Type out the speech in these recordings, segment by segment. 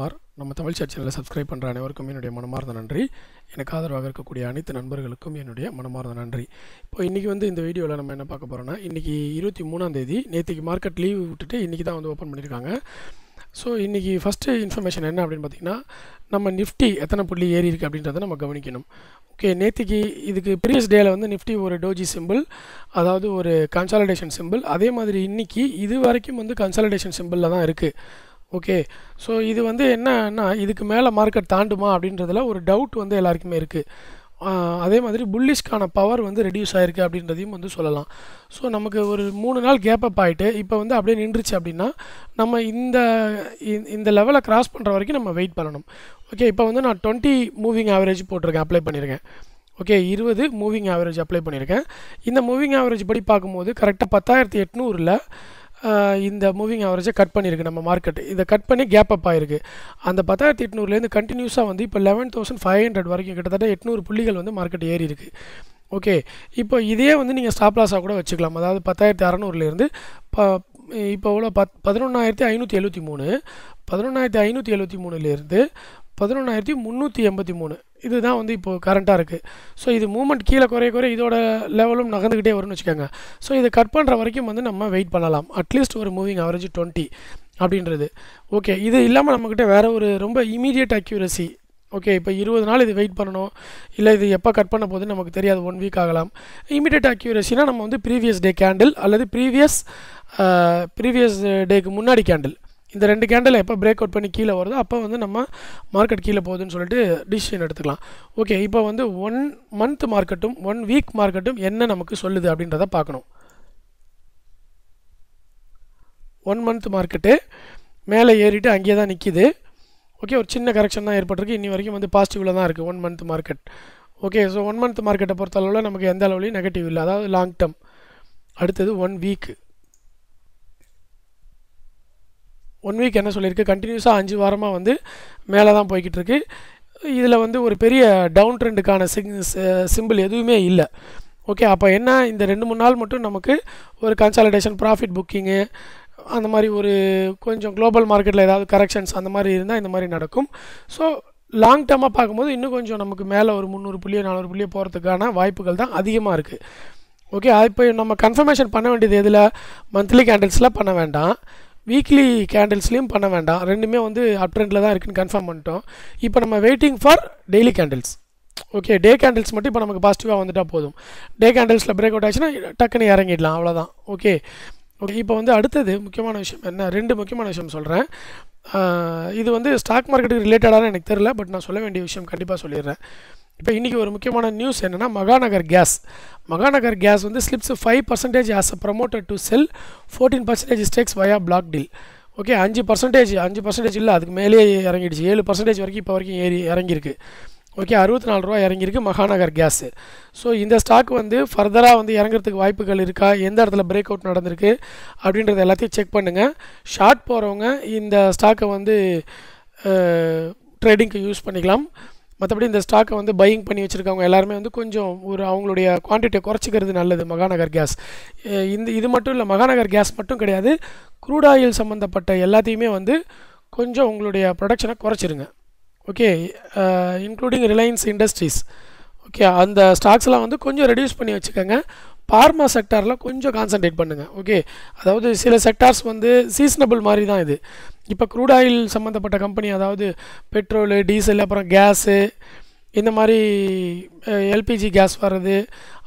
குமார். நம்ம தமிழ் சாட் சேனலை சப்ஸ்கிரைப் பண்ணுற அனைவருக்கும் என்னுடைய மனமார்ந்த நன்றி. எனக்கு ஆதரவாக இருக்கக்கூடிய அனைத்து நண்பர்களுக்கும் என்னுடைய மனமார்ந்த நன்றி. இப்போ இன்றைக்கி வந்து இந்த வீடியோவில் நம்ம என்ன பார்க்க போகிறோன்னா இன்றைக்கி இருபத்தி மூணாம் தேதி. நேற்றுக்கு மார்க்கெட் லீவ் விட்டுட்டு இன்றைக்கி தான் வந்து ஓப்பன் பண்ணியிருக்காங்க ஸோ இன்றைக்கி ஃபஸ்ட்டு இன்ஃபர்மேஷன் என்ன அப்படின்னு பார்த்தீங்கன்னா நம்ம நிஃப்டி எத்தனை புள்ளி ஏறி இருக்குது அப்படின்றத நம்ம கவனிக்கணும். ஓகே நேற்றுக்கு இதுக்கு ப்ரீவியஸ் டேயில் வந்து நிஃப்டி ஒரு டோஜி சிம்பிள் அதாவது ஒரு கன்சாலிடேஷன் சிம்பிள் அதே மாதிரி இன்றைக்கி இது வரைக்கும் வந்து கன்சாலிடேஷன் சிம்பிளில் தான் இருக்குது ஓகே ஸோ இது வந்து என்னன்னா இதுக்கு மேலே மார்க்கெட் தாண்டுமா அப்படின்றதுல ஒரு டவுட் வந்து எல்லாருக்குமே இருக்குது அதே மாதிரி புல்லிஷ்கான பவர் வந்து ரெடியூஸ் ஆகிருக்கு அப்படின்றதையும் வந்து சொல்லலாம். ஸோ நமக்கு ஒரு மூணு நாள் கேப் அப் ஆகிட்டு இப்போ வந்து அப்படியே நின்றுச்சு அப்படின்னா நம்ம இந்த இந்த லெவலை கிராஸ் பண்ணுற வரைக்கும் நம்ம வெயிட் பண்ணணும். ஓகே இப்போ வந்து நான் டுவெண்ட்டி மூவிங் ஆவரேஜ் போட்டிருக்கேன் அப்ளை பண்ணியிருக்கேன் ஓகே இருபது மூவிங் ஆவரேஜ் அப்ளை பண்ணியிருக்கேன் இந்த மூவிங் ஆவரேஜ் படி பார்க்கும்போது கரெக்டாக பத்தாயிரத்தி எட்நூறில் இந்த மூவிங் ஆவரேஜை கட் பண்ணியிருக்கு நம்ம மார்க்கெட் இதை கட் பண்ணி கேப் அப் ஆயிருக்கு. அந்த பத்தாயிரத்தி எட்நூறுலேருந்து கண்டினியூஸாக வந்து இப்போ லெவன் தௌசண்ட் ஃபைவ் ஹண்ட்ரட் வரைக்கும் கிட்டத்தட்ட எட்நூறு புள்ளிகள் வந்து மார்க்கெட் ஏறி இருக்குது ஓகே இப்போ இதே வந்து நீங்கள் ஸ்டாப் லாஸாக கூட வச்சுக்கலாம். அதாவது பத்தாயிரத்தி அறநூறுலேருந்து ப இப்போ எவ்வளோ பத் பதினொன்றாயிரத்தி ஐநூற்றி எழுபத்தி மூணு. பதினொன்றாயிரத்தி ஐநூற்றி எழுபத்தி மூணுலேருந்து பதினொன்றாயிரத்தி முந்நூற்றி எண்பத்தி மூணு. இதுதான் வந்து இப்போது கரண்ட்டாக இருக்குது ஸோ இது மூமெண்ட் கீழே குறைய குறைய இதோட லெவலும் நகர்ந்துக்கிட்டே வரும்னு வச்சுக்கோங்க. ஸோ இதை கட் பண்ணுற வரைக்கும் வந்து நம்ம வெயிட் பண்ணலாம். அட்லீஸ்ட் ஒரு மூவிங் ஆவரேஜ் டுவெண்ட்டி அப்படின்றது. ஓகே இது இல்லாமல் நம்மக்கிட்ட வேறு ஒரு ரொம்ப இமீடியட் அக்யூரசி ஓகே இப்போ இருபது நாள் இது வெயிட் பண்ணணும். இல்லை இது எப்போ கட் பண்ண போகுதுன்னு நமக்கு தெரியாது. ஒன் வீக் ஆகலாம். இமீடியட் அக்யூரஸினா நம்ம வந்து ப்ரீவியஸ் டே கேண்டில் அல்லது ப்ரீவியஸ் ப்ரீவியஸ் டேக்கு முன்னாடி கேண்டில் இந்த ரெண்டு கேண்டில் எப்போ பிரேக் அவுட் பண்ணி கீழே வருதோ அப்போ வந்து நம்ம மார்க்கெட் கீழே போகுதுன்னு சொல்லிட்டு டிசிஷன் எடுத்துக்கலாம். ஓகே இப்போ வந்து ஒன் மந்த் மார்க்கெட்டும் ஒன் வீக் மார்க்கெட்டும் என்ன நமக்கு சொல்லுது அப்படின்றத பார்க்கணும். ஒன் மந்த் மார்க்கெட்டு மேலே ஏறிட்டு அங்கேயே தான் நிற்கிது ஓகே ஒரு சின்ன கரெக்ஷன் தான் ஏற்பட்டிருக்கு. இன்னி வரைக்கும் வந்து பாசிட்டிவில் தான் இருக்குது one month market okay so one month மார்க்கெட்டை பொறுத்த அளவில் நமக்கு எந்த அளவுலையும் நெகட்டிவ் இல்லை. அதாவது லாங் டேர்ம் அடுத்தது ஒன் வீக்கு ஒன் வீக் என்ன சொல்லியிருக்கு? கண்டினியூஸாக அஞ்சு வாரமாக வந்து மேலே தான் போய்கிட்டு இருக்கு இதில் வந்து ஒரு பெரிய டவுன் ட்ரெண்டுக்கான சிங் சிம்பிள் எதுவுமே இல்லை. ஓகே அப்போ என்ன? இந்த ரெண்டு மூணு நாள் மட்டும் நமக்கு ஒரு கன்சாலிடேஷன் ப்ராஃபிட் புக்கிங்கு அந்த மாதிரி ஒரு கொஞ்சம் குளோபல் மார்க்கெட்டில் ஏதாவது கரெக்ஷன்ஸ் அந்த மாதிரி இருந்தால் இந்த மாதிரி நடக்கும். ஸோ லாங் டேர்மாக பார்க்கும்போது இன்னும் கொஞ்சம் நமக்கு மேலே ஒரு முந்நூறு புள்ளியோ நானூறு புள்ளியோ போகிறதுக்கான வாய்ப்புகள் தான் அதிகமாக இருக்குது ஓகே இப்போ நம்ம கன்ஃபர்மேஷன் பண்ண வேண்டியது எதில்? மந்த்லி கேண்டில்ஸில் பண்ண வேண்டாம். வீக்லி கேண்டில்ஸ்லேயும் பண்ண வேண்டாம். ரெண்டுமே வந்து அப் ட்ரெண்டில் தான் இருக்குன்னு கன்ஃபார்ம் பண்ணிட்டோம். இப்போ நம்ம waiting for daily candles okay day candles மட்டும் இப்போ நமக்கு பாசிட்டிவாக வந்துட்டால் போதும். டே கேண்டில்ஸில் பிரேக் அவுட் ஆச்சுன்னா டக்குன்னு இறங்கிடலாம் அவ்வளோதான் ஓகே ஓகே இப்போ வந்து அடுத்தது முக்கியமான விஷயம் என்ன? ரெண்டு முக்கியமான விஷயம் சொல்கிறேன் இது வந்து ஸ்டாக் மார்க்கெட்டுக்கு ரிலேட்டடான எனக்கு தெரில பட் நான் சொல்ல வேண்டிய விஷயம் கண்டிப்பாக சொல்லிடுறேன். இப்போ இன்றைக்கி ஒரு முக்கியமான நியூஸ் என்னென்னா மகாநகர் கேஸ் மகாநகர் கேஸ் வந்து slips five percentage as a promoter to sell fourteen percentage stakes via block deal okay அஞ்சு பர்சன்டேஜ் அஞ்சு பர்சன்டேஜ் இல்லை அதுக்கு மேலேயே இறங்கிடுச்சு. ஏழு பர்சன்டேஜ் வரைக்கும் இப்போ வரைக்கும் ஏறி இறங்கியிருக்கு. ஓகே அறுபத்தி நாலு ரூபா இறங்கியிருக்கு மகாநகர் கேஸு ஸோ இந்த ஸ்டாக் வந்து ஃபர்தராக வந்து இறங்குறதுக்கு வாய்ப்புகள் இருக்கா? எந்த இடத்துல பிரேக் அவுட் நடந்திருக்கு? அப்படின்றத எல்லாத்தையும் செக் பண்ணுங்கள் ஷார்ட் போகிறவங்க இந்த ஸ்டாக்கை வந்து ட்ரேடிங்க்கு யூஸ் பண்ணிக்கலாம். மற்றபடி இந்த ஸ்டாக்கை வந்து பையிங் பண்ணி வச்சுருக்கவங்க எல்லாருமே வந்து கொஞ்சம் ஒரு அவங்களுடைய குவான்டிட்டியை குறைச்சிக்கிறது நல்லது. மகாநகர் கேஸ் இந்த இது மட்டும் இல்லை மகாநகர் கேஸ் மட்டும் கிடையாது. க்ரூட் ஆயில் சம்மந்தப்பட்ட எல்லாத்தையுமே வந்து கொஞ்சம் உங்களுடைய ப்ரொடக்ஷனை குறைச்சிருங்க. Okay including Reliance Industries okay அந்த ஸ்டாக்ஸ்லாம் வந்து கொஞ்சம் ரெடியூஸ் பண்ணி வச்சுக்கோங்க. பார்மா செக்டாரில் கொஞ்சம் கான்சன்ட்ரேட் பண்ணுங்கள் ஓகே அதாவது சில செக்டார்ஸ் வந்து சீசனபிள் மாதிரி தான் இது. இப்போ க்ரூட் ஆயில் சம்மந்தப்பட்ட கம்பெனி அதாவது பெட்ரோலு டீசல் அப்புறம் கேஸு இந்த மாதிரி எல்பிஜி கேஸ் வர்றது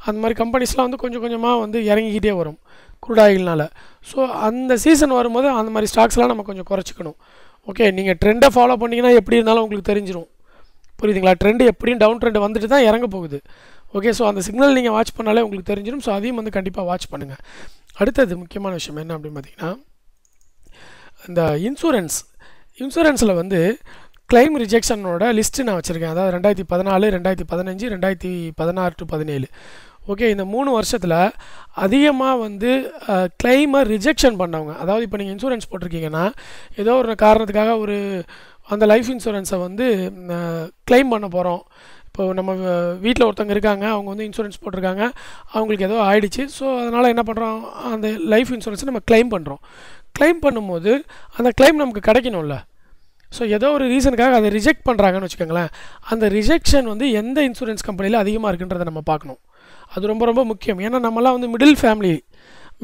அந்த மாதிரி கம்பெனிஸ்லாம் வந்து கொஞ்சம் கொஞ்சமாக வந்து இறங்கிக்கிட்டே வரும் க்ரூட் ஆயில்னால் ஸோ அந்த சீசன் வரும்போது அந்த மாதிரி ஸ்டாக்ஸ்லாம் நம்ம கொஞ்சம் குறைச்சிக்கணும் ஓகே நீங்கள் ட்ரெண்டை ஃபாலோ பண்ணிங்கன்னா எப்படி இருந்தாலும் உங்களுக்கு தெரிஞ்சிடும் புரியுதுங்களா? ட்ரெண்டு எப்படியும் டவுன் ட்ரெண்டு வந்துட்டு தான் இறங்க போகுது. ஓகே ஸோ அந்த சிக்னல் நீங்கள் வாட்ச் பண்ணாலே உங்களுக்கு தெரிஞ்சிடும் ஸோ அதையும் வந்து கண்டிப்பாக வாட்ச் பண்ணுங்கள் அடுத்தது முக்கியமான விஷயம் என்ன அப்படின்னு பார்த்தீங்கன்னா இந்த இன்சூரன்ஸ் இன்சூரன்ஸில் வந்து கிளைம் ரிஜெக்ஷனோட லிஸ்ட்டு நான் வச்சுருக்கேன். அதாவது ரெண்டாயிரத்தி பதினாலு ரெண்டாயிரத்தி பதினஞ்சு ரெண்டாயிரத்தி பதினாறு டு பதினேழு. ஓகே இந்த மூணு வருஷத்தில் அதிகமாக வந்து கிளைமை ரிஜெக்ஷன் பண்ணவங்க அதாவது இப்போ நீங்கள் இன்சூரன்ஸ் போட்டிருக்கீங்கன்னா ஏதோ ஒரு காரணத்துக்காக ஒரு அந்த லைஃப் இன்சூரன்ஸை வந்து கிளைம் பண்ண போகிறோம் இப்போ நம்ம வீட்டில் ஒருத்தவங்க இருக்காங்க அவங்க வந்து இன்சூரன்ஸ் போட்டிருக்காங்க அவங்களுக்கு ஏதோ ஆயிடுச்சு. ஸோ அதனால் என்ன பண்ணுறோம் அந்த லைஃப் இன்சூரன்ஸை நம்ம கிளைம் பண்ணுறோம் கிளைம் பண்ணும்போது அந்த கிளைம் நமக்கு கிடைக்கணும்ல. ஸோ ஏதோ ஒரு ரீசனுக்காக அதை ரிஜெக்ட் பண்ணுறாங்கன்னு வச்சுக்கோங்களேன். அந்த ரிஜெக்ஷன் வந்து எந்த இன்சூரன்ஸ் கம்பெனியில் அதிகமாக இருக்குன்றதை நம்ம பார்க்கணும். அது ரொம்ப ரொம்ப முக்கியம். ஏன்னா நம்மலாம் வந்து மிடில் ஃபேமிலி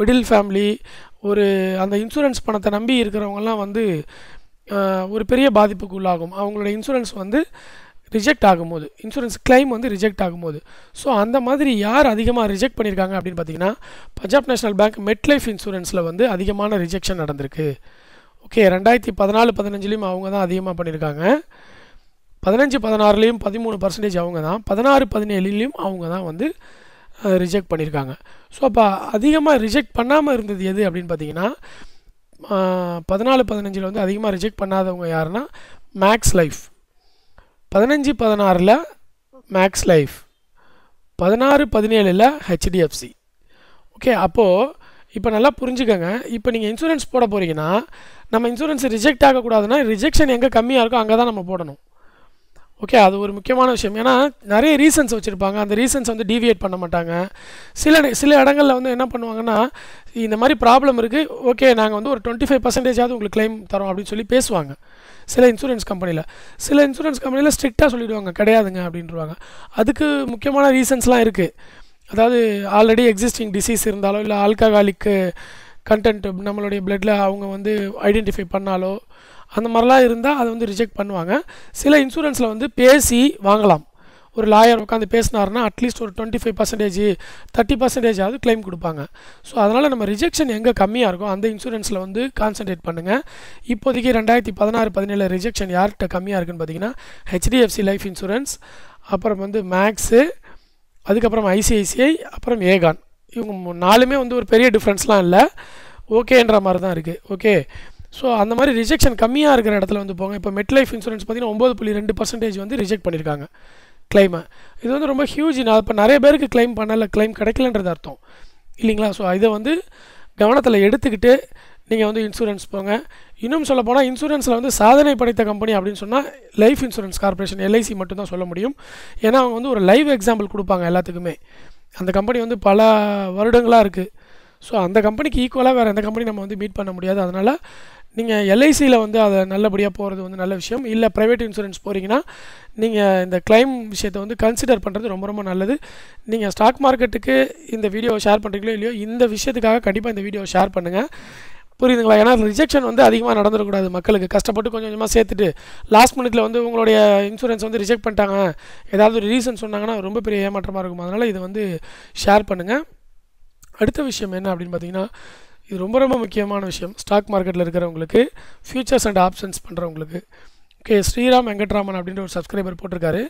மிடில் ஃபேமிலி ஒரு அந்த இன்சூரன்ஸ் பணத்தை நம்பி இருக்கிறவங்கலாம் வந்து ஒரு பெரிய பாதிப்புக்கு உள்ளாகும் அவங்களோட இன்சூரன்ஸ் வந்து ரிஜெக்ட் ஆகும்போது இன்சூரன்ஸ் கிளைம் வந்து ரிஜெக்ட் ஆகும்போது ஸோ அந்த மாதிரி யார் அதிகமாக ரிஜெக்ட் பண்ணியிருக்காங்க அப்படின்னு பார்த்தீங்கன்னா Punjab national bank MetLife இன்சூரன்ஸில் வந்து அதிகமான ரிஜெக்ஷன் நடந்திருக்கு. ஓகே ரெண்டாயிரத்தி பதினாலு பதினஞ்சுலேயும் அவங்க தான் அதிகமாக பண்ணியிருக்காங்க பதினஞ்சு பதினாறுலேயும் பதிமூணு பர்சன்டேஜ் அவங்க தான். பதினாறு பதினேழுலேயும் அவங்க தான் வந்து ரிஜெக்ட் பண்ணியிருக்காங்க ஸோ அப்போ அதிகமாக ரிஜெக்ட் பண்ணாமல் இருந்தது எது அப்படின்னு பார்த்தீங்கன்னா பதினாலு பதினஞ்சில் வந்து அதிகமாக ரிஜெக்ட் பண்ணாதவங்க யாருன்னா மேக்ஸ் லைஃப் பதினஞ்சு பதினாறில் மேக்ஸ் லைஃப் பதினாறு பதினேழில் ஹெச்டிஎஃப்சி ஓகே அப்போது இப்போ நல்லா புரிஞ்சுக்கோங்க. இப்போ நீங்கள் இன்சூரன்ஸ் போட போகிறீங்கன்னா நம்ம இன்சூரன்ஸ் ரிஜெக்ட் ஆகக்கூடாதுன்னா ரிஜெக்ஷன் எங்கே கம்மியாக இருக்கோ அங்கே தான் நம்ம போடணும். ஓகே அது ஒரு முக்கியமான விஷயம். ஏன்னா நிறைய ரீசன்ஸ் வச்சுருப்பாங்க. அந்த ரீசன்ஸ் வந்து டீவியேட் பண்ண மாட்டாங்க. சில சில இடங்களில் வந்து என்ன பண்ணுவாங்கன்னா இந்த மாதிரி ப்ராப்ளம் இருக்குது ஓகே நாங்கள் வந்து ஒரு டுவெண்ட்டி ஃபைவ் பர்சன்டேஜாவது உங்களுக்கு கிளைம் தரோம் அப்படின்னு சொல்லி பேசுவாங்க. சில இன்சூரன்ஸ் கம்பெனியில் சில இன்சூரன்ஸ் கம்பெனியில் ஸ்ட்ரிக்டாக சொல்லிவிடுவாங்க கிடையாதுங்க அப்படின்றவாங்க. அதுக்கு முக்கியமான ரீசன்ஸ்லாம் இருக்குது அதாவது ஆல்ரெடி எக்ஸிஸ்டிங் டிசீஸ் இருந்தாலோ இல்லை ஆல்கஹாலிக்கு கண்டென்ட் நம்மளுடைய பிளட்டில் அவங்க வந்து ஐடென்டிஃபை பண்ணாலோ அந்த மாதிரிலாம் இருந்தால் அதை வந்து ரிஜெக்ட் பண்ணுவாங்க. சில இன்சூரன்ஸில் வந்து பேசி வாங்கலாம். ஒரு லாயர் உட்காந்து பேசினார்னா அட்லீஸ்ட் ஒரு டுவெண்ட்டி ஃபைவ் பர்சன்டேஜ் தேர்ட்டி பர்சன்டேஜாவது கிளைம் கொடுப்பாங்க. ஸோ அதனால் நம்ம ரிஜெக்ஷன் எங்கே கம்மியாக இருக்கோ அந்த இன்சூரன்ஸில் வந்து கான்சென்ட்ரேட் பண்ணுங்கள் இப்போதைக்கு ரெண்டாயிரத்தி பதினாறு பதினேழு ரிஜெக்ஷன் யார்கிட்ட கம்மியாக இருக்குன்னு பார்த்தீங்கன்னா ஹெச்டிஎஃப்சி லைஃப் இன்சூரன்ஸ் அப்புறம் வந்து மேக்ஸு அதுக்கப்புறம் ஐசிஐசிஐ அப்புறம் ஏகான் இவங்க நாலுமே வந்து ஒரு பெரிய டிஃப்ரென்ஸ்லாம் இல்லை. ஓகேன்ற மாதிரி தான் இருக்குது ஓகே ஸோ அந்த மாதிரி ரிஜெக்ஷன் கம்மியாக இருக்கிற இடத்துல வந்து போங்க. இப்போ மெட் லைஃப் இன்சூரன்ஸ் பார்த்தீங்கன்னா ஒம்பது புள்ளி ரெண்டு பர்சன்டேஜ் வந்து ரிஜெக்ட் பண்ணியிருக்காங்க. கிளைமை இது வந்து ரொம்ப ஹியூஜ் நான் இப்போ நிறைய பேருக்கு கிளைம் பண்ணலை கிளைம் கிடைக்கலன்றது அர்த்தம். இல்லைங்களா? ஸோ இதை வந்து கவனத்தில் எடுத்துக்கிட்டு நீங்கள் வந்து இன்சூரன்ஸ் போங்க. இன்னும் சொல்ல போனால் இன்சூரன்ஸில் வந்து சாதனை படைத்த கம்பெனி அப்படின்னு சொன்னால் லைஃப் இன்சூரன்ஸ் கார்ப்பரேஷன் எல்ஐசி மட்டும்தான் சொல்ல முடியும். ஏன்னா அவங்க வந்து ஒரு லைவ் எக்ஸாம்பிள் கொடுப்பாங்க எல்லாத்துக்குமே. அந்த கம்பெனி வந்து பல வருடங்களாக இருக்குது ஸோ அந்த கம்பெனிக்கு ஈக்குவலாக வேறு எந்த கம்பெனி நம்ம வந்து மீட் பண்ண முடியாது. அதனால் நீங்கள் எல்ஐசியில் வந்து அதை நல்லபடியாக போகிறது வந்து நல்ல விஷயம். இல்லை ப்ரைவேட் இன்சூரன்ஸ் போகிறீங்கன்னா நீங்கள் இந்த கிளைம் விஷயத்தை வந்து கன்சிடர் பண்ணுறது ரொம்ப ரொம்ப நல்லது. நீங்கள் ஸ்டாக் மார்க்கெட்டுக்கு இந்த வீடியோ ஷேர் பண்ணுறீங்களோ இல்லையோ இந்த விஷயத்துக்காக கண்டிப்பாக இந்த வீடியோ ஷேர் பண்ணுங்கள் புரியுதுங்களா? ஏன்னா ரிஜெக்ஷன் வந்து அதிகமாக நடந்துடக்கூடாது மக்களுக்கு. கஷ்டப்பட்டு கொஞ்சம் கொஞ்சமாக சேர்த்துட்டு லாஸ்ட் மினிட்ல வந்து உங்களுடைய இன்சூரன்ஸ் வந்து ரிஜெக்ட் பண்ணிட்டாங்க. ஏதாவது ஒரு ரீசன் சொன்னாங்கன்னா ரொம்ப பெரிய ஏமாற்றமாக இருக்கும். அதனால் இதை வந்து ஷேர் பண்ணுங்கள் அடுத்த விஷயம் என்ன அப்படின்னு பார்த்தீங்கன்னா இது ரொம்ப ரொம்ப முக்கியமான விஷயம். ஸ்டாக் மார்க்கெட்டில் இருக்கிறவங்களுக்கு ஃபியூச்சர்ஸ் அண்ட் ஆப்ஷன்ஸ் பண்ணுறவங்களுக்கு ஓகே ஸ்ரீராம் வெங்கட்ராமன் அப்படின்ற ஒரு சப்ஸ்கிரைபர் போட்டிருக்காரு.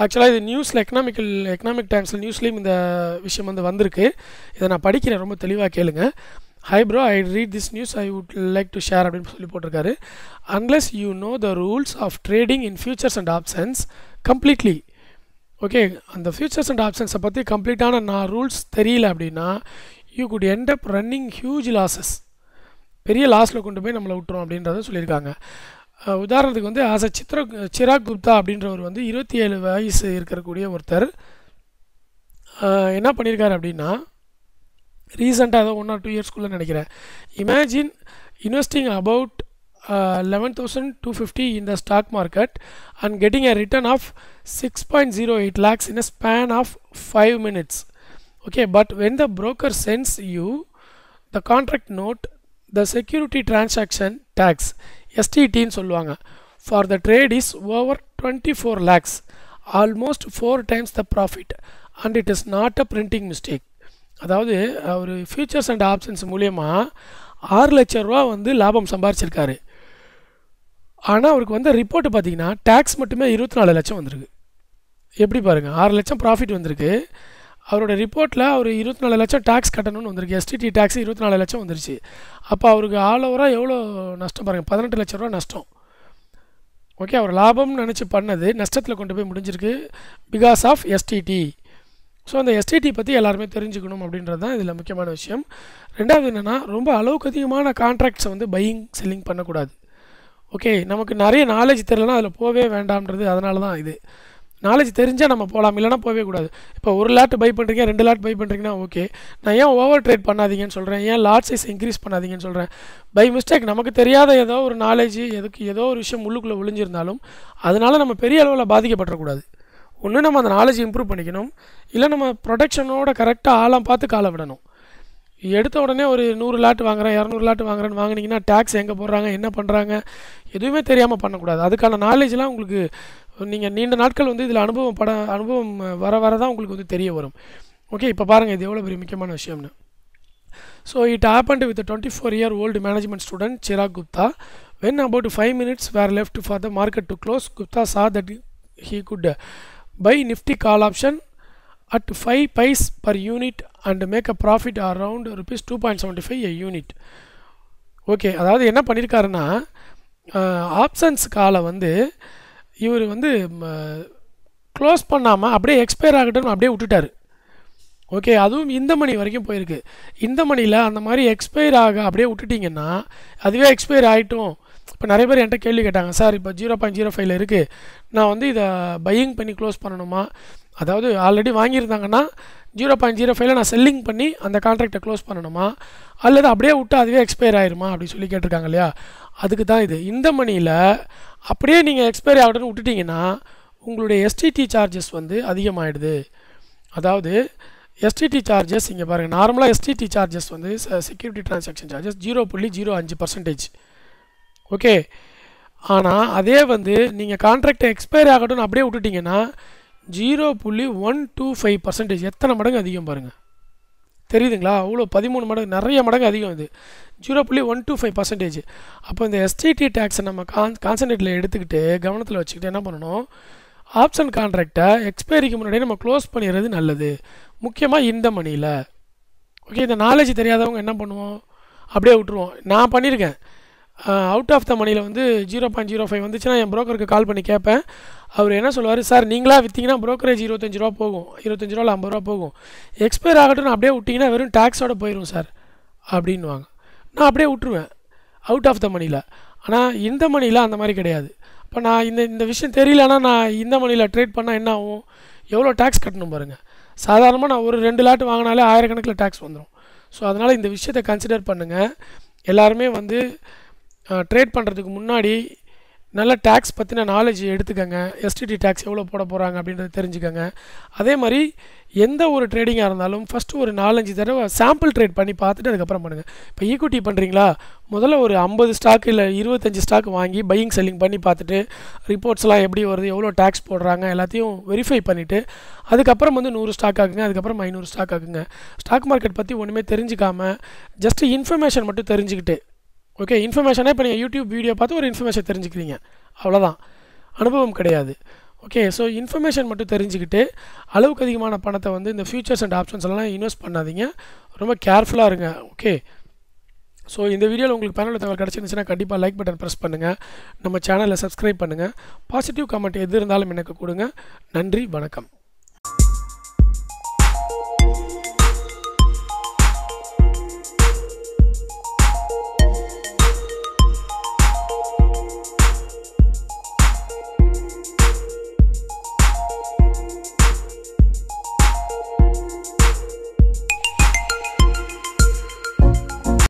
ஆக்சுவலாக இது நியூஸில் எக்கனாமிக்கல் எக்கனாமிக் டைம்ஸில் நியூஸ்லேயும் இந்த விஷயம் வந்து வந்திருக்கு. இதை நான் படிக்கிறேன் ரொம்ப தெளிவாக கேளுங்க. Hi bro I read this news I would like to share அப்படின்னு சொல்லி போட்டிருக்காரு. Unless you know the rules of trading in futures and options completely okay அந்த ஃபியூச்சர்ஸ் அண்ட் ஆப்ஷன்ஸை பற்றி கம்ப்ளீட்டான நான் ரூல்ஸ் தெரியல அப்படின்னா you could end up running huge losses பெரிய லாஸில் கொண்டு போய் நம்மளை விட்டுரும் அப்படின்றத சொல்லியிருக்காங்க. உதாரணத்துக்கு வந்து ஆஸ் அ சித்ர சிராக் குப்தா அப்படின்றவர் வந்து இருபத்தி ஏழு வயசு இருக்கக்கூடிய ஒருத்தர். என்ன பண்ணியிருக்காரு அப்படின்னா ரீசெண்டாக ஏதோ ஒன் ஆர் டூ இயர்ஸ்க்குள்ளே நினைக்கிறேன். Imagine investing about eleven thousand two fifty in the stock market and getting a return of six point zero eight lakhs in a span of five minutes okay but when the broker sends you the contract note the security transaction tax STT ன்னு சொல்லுவாங்க for the trade is over 24 lakhs almost four times the profit and it is not a printing mistake அதாவது அவர் features and options மூலயமா ஆறு லட்ச ரூபா வந்து லாபம் சம்பாரிச்சிருக்காரு ஆனால் அவருக்கு வந்து ரிப்போர்ட்டு பார்த்தீங்கன்னா டேக்ஸ் மட்டுமே இருபத்தி நாலு லட்சம் வந்திருக்கு எப்படி பாருங்கள் ஆறு லட்சம் ப்ராஃபிட் வந்திருக்கு அவரோட ரிப்போர்ட்டில் அவர் இருபத்தி நாலு லட்சம் டேக்ஸ் கட்டணும்னு வந்திருக்கு. எஸ்டிடி டேக்ஸ் இருபத்தி நாலு லட்சம் வந்துருச்சு. அப்போ அவருக்கு ஆல் ஓவராக எவ்வளோ நஷ்டம் பாருங்கள் பதினெட்டு லட்ச ரூபா நஷ்டம். ஓகே அவர் லாபம்னு நினச்சி பண்ணது நஷ்டத்தில் கொண்டு போய் முடிஞ்சிருக்கு பிகாஸ் ஆஃப் எஸ்டிடி ஸோ அந்த எஸ்டிடி பற்றி எல்லாருமே தெரிஞ்சுக்கணும் அப்படின்றது தான் இதில் முக்கியமான விஷயம். ரெண்டாவது என்னென்னா ரொம்ப அளவுக்கு அதிகமான கான்ட்ராக்ட்ஸை வந்து பையிங் செல்லிங் பண்ணக்கூடாது. ஓகே நமக்கு நிறைய நாலேஜ் தெரியலனா அதில் போவே வேண்டாம்ன்றது அதனால தான் இது. நாலேஜ் தெரிஞ்சால் நம்ம போகலாம் இல்லைனா போகவே கூடாது. இப்போ ஒரு லாட் பை பண்ணுறீங்க ரெண்டு லாட் பை பண்ணுறீங்கன்னா ஓகே நான் ஏன் ஓவர் ட்ரேட் பண்ணாதீங்கன்னு சொல்கிறேன் ஏன் லாட் சைஸ் இன்க்ரீஸ் பண்ணாதீங்கன்னு சொல்கிறேன் பை மிஸ்டேக் நமக்கு தெரியாத ஏதோ ஒரு நாலேஜ் எதுக்கு ஏதோ ஒரு விஷயம் உள்ளுக்குள்ளே ஒளிஞ்சிருந்தாலும் அதனால் நம்ம பெரிய அளவில் பாதிக்கப்படக்கூடாது. ஒன்று நம்ம அந்த நாலேஜ் இம்ப்ரூவ் பண்ணிக்கணும். இல்லை நம்ம ப்ரொடெக்ஷனோட கரெக்டாக ஆழம் பார்த்து காலை விடணும். எடுத்த உடனே ஒரு நூறு லாட் வாங்குறேன் இரநூறு லாட்டு வாங்குறேன்னு வாங்கினீங்கன்னா டேக்ஸ் எங்கே போடுறாங்க என்ன பண்ணுறாங்க எதுவுமே தெரியாமல் பண்ணக்கூடாது. அதுக்கான நாலேஜ்லாம் உங்களுக்கு நீங்கள் நீண்ட நாட்கள் வந்து இதில் அனுபவம் பட அனுபவம் வர வர தான் உங்களுக்கு வந்து தெரிய வரும். ஓகே இப்போ பாருங்கள் இது எவ்வளோ பெரிய முக்கியமான விஷயம்னு. So it happened with a 24 year old management student Chirag Gupta. When about 5 minutes were left for the market to close Gupta saw that he could uh, buy nifty call option. At 5 pice per unit and make a profit around rupees 2.75 a unit. Okay அதாவது என்ன பண்ணியிருக்காருன்னா options காலை வந்து இவர் வந்து close பண்ணாமல் அப்படியே expire ஆகட்டும்னு அப்படியே விட்டுட்டாரு. ஓகே அதுவும் இந்த மணி வரைக்கும் போயிருக்கு. இந்த மணியில் அந்த மாதிரி எக்ஸ்பயர் ஆக அப்படியே விட்டுட்டிங்கன்னா அதுவே எக்ஸ்பயர் ஆகிட்டும் இப்போ நிறைய பேர் என்கிட்ட கேள்வி கேட்டாங்க சார் இப்போ ஜீரோ பாயிண்ட் ஜீரோ ஃபைவ்ல இருக்குது நான் வந்து இதை பையிங் பண்ணி க்ளோஸ் பண்ணணுமா? அதாவது ஆல்ரெடி வாங்கியிருந்தாங்கன்னா ஜீரோ பாயிண்ட் ஜீரோ ஃபைவ்ல நான் செல்லிங் பண்ணி அந்த கான்ட்ராக்டை க்ளோஸ் பண்ணணுமா? அல்லது அப்படியே விட்டு அதுவே எக்ஸ்பயர் ஆயிருமா? அப்படின்னு சொல்லி கேட்டிருக்காங்க இல்லையா? அதுக்கு தான் இது. இந்த மணியில் அப்படியே நீங்கள் எக்ஸ்பயர் ஆகட்டும்னு விட்டுட்டிங்கன்னா உங்களுடைய எஸ்டிடி சார்ஜஸ் வந்து அதிகமாகிடுது அதாவது எஸ்டிடி சார்ஜஸ் இங்கே பாருங்கள் நார்மலாக எஸ்டிடி சார்ஜஸ் வந்து செக்யூரிட்டி டிரான்சாக்ஷன் சார்ஜஸ் ஜீரோ புள்ளி ஜீரோ அஞ்சு பர்சன்டேஜ் ஓகே ஆனால் அதே வந்து நீங்கள் கான்ட்ராக்டை எக்ஸ்பயர் ஆகட்டும்னு அப்படியே விட்டுட்டிங்கன்னா ஜீரோ புள்ளி ஒன் டூ ஃபைவ் பர்சன்டேஜ் எத்தனை மடங்கு அதிகம் பாருங்கள் தெரியுதுங்களா? அவ்வளோ பதிமூணு மடங்கு நிறைய மடங்கு அதிகம் இது. ஜீரோ புள்ளி ஒன் டூ ஃபைவ் பர்சன்டேஜ் அப்போ இந்த எஸ்டிடி டேக்ஸை நம்ம கான் கான்சன்ட்ரேட்டில் எடுத்துக்கிட்டு கவனத்தில் வச்சுக்கிட்டு என்ன பண்ணணும்? ஆப்ஷன் கான்ட்ராக்டை எக்ஸ்பைரிக்கு முன்னாடியே நம்ம க்ளோஸ் பண்ணிடுறது நல்லது. முக்கியமாக இந்த மணியில் ஓகே இந்த நாலேஜ் தெரியாதவங்க என்ன பண்ணுவோம்? அப்படியே விட்டுருவோம். நான் பண்ணியிருக்கேன் அவுட் ஆஃப் த மணியில் வந்து ஜீரோ பாயிண்ட் ஜீரோ ஃபைவ் வந்துச்சுன்னா என் ப்ரோக்கருக்கு கால் பண்ணி கேட்பேன் அவர் என்ன சொல்லுவார்? சார் நீங்களாக விற்றிங்கன்னா ப்ரோக்கரேஜ் இருபத்தஞ்சி ரூபா போகும். இருபத்தஞ்சி ரூபா ஐம்பது ரூபா போகும். எக்ஸ்பயர் ஆகட்டும் அப்படியே விட்டிங்கன்னா வெறும் டேக்ஸோடு போயிடும் சார் அப்படின்வாங்க நான் அப்படியே விட்டுருவேன். அவுட் ஆஃப் த மணியில் ஆனால் இந்த மணியில் அந்த மாதிரி கிடையாது. இப்போ நான் இந்த இந்த விஷயம் தெரியலன்னா நான் இந்த மணியில் ட்ரேட் பண்ணால் என்ன ஆகும்? எவ்வளோ டேக்ஸ் கட்டணும் பாருங்கள் சாதாரணமாக நான் ஒரு ரெண்டு லாட்டு வாங்கினாலே ஆயிரக்கணக்கில் டேக்ஸ் வந்துடும் ஸோ அதனால் இந்த விஷயத்தை கன்சிடர் பண்ணுங்கள் எல்லாருமே வந்து ட்ரேட் பண்ணுறதுக்கு முன்னாடி நல்ல டேக்ஸ் பற்றின நாலேஜ் எடுத்துக்கங்க. எஸ்டிடி டேக்ஸ் எவ்வளோ போட போகிறாங்க அப்படின்றத தெரிஞ்சுக்கோங்க. அதே மாதிரி எந்த ஒரு ட்ரேடிங்காக இருந்தாலும் ஃபஸ்ட்டு ஒரு நாலஞ்சு தடவை சாம்பிள் ட்ரேட் பண்ணி பார்த்துட்டு அதுக்கப்புறம் பண்ணுங்கள் இப்போ ஈக்குவிட்டி பண்ணுறீங்களா முதல்ல ஒரு ஐம்பது ஸ்டாக் இல்லை இருபத்தஞ்சி ஸ்டாக் வாங்கி பையிங் செல்லிங் பண்ணி பார்த்துட்டு ரிப்போர்ட்ஸ்லாம் எப்படி வருது எவ்வளோ டேக்ஸ் போடுறாங்க எல்லாத்தையும் வெரிஃபை பண்ணிவிட்டு அதுக்கப்புறம் வந்து நூறு ஸ்டாக் ஆகுங்க அதுக்கப்புறம் ஐநூறு ஸ்டாக் ஆகுங்க ஸ்டாக் மார்க்கெட் பற்றி ஒன்றுமே தெரிஞ்சுக்காமல் ஜஸ்ட்டு இன்ஃபர்மேஷன் மட்டும் தெரிஞ்சுக்கிட்டு ஓகே இன்ஃபர்மேஷனே இப்போ நீங்கள் யூடியூப் வீடியோ பார்த்து ஒரு இன்ஃபர்மேஷன் தெரிஞ்சுக்கிறீங்க. அவ்வளோதான் அனுபவம் கிடையாது. ஓகே ஸோ இன்ஃபர்மேஷன் மட்டும் தெரிஞ்சுக்கிட்டு அளவுக்கு அதிகமான பணத்தை வந்து இந்த ஃபியூச்சர்ஸ் அண்ட் ஆப்ஷன்ஸ் எல்லாம் இன்வெஸ்ட் பண்ணாதீங்க. ரொம்ப கேர்ஃபுல்லாக இருங்க. ஓகே ஸோ இந்த வீடியோவில் உங்களுக்கு பயனுள்ள தகவல் கிடச்சிருந்துச்சுன்னா கண்டிப்பாக லைக் பட்டன் ப்ரெஸ் பண்ணுங்கள் நம்ம சேனலில் சப்ஸ்கிரைப் பண்ணுங்கள் பாசிட்டிவ் கமெண்ட் எது இருந்தாலும் எனக்கு கொடுங்க. நன்றி வணக்கம்.